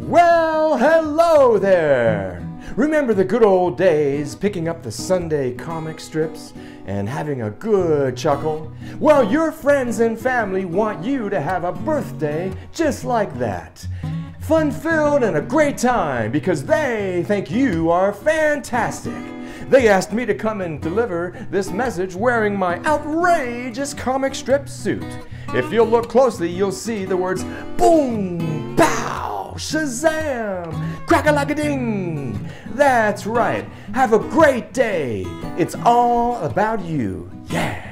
Well, hello there! Remember the good old days picking up the Sunday comic strips and having a good chuckle? Well, your friends and family want you to have a birthday just like that. Fun filled and a great time because they think you are fantastic. They asked me to come and deliver this message wearing my outrageous comic strip suit. If you'll look closely, you'll see the words boom, shazam, crack a like a ding. That's right. Have a great day. It's all about you. Yeah.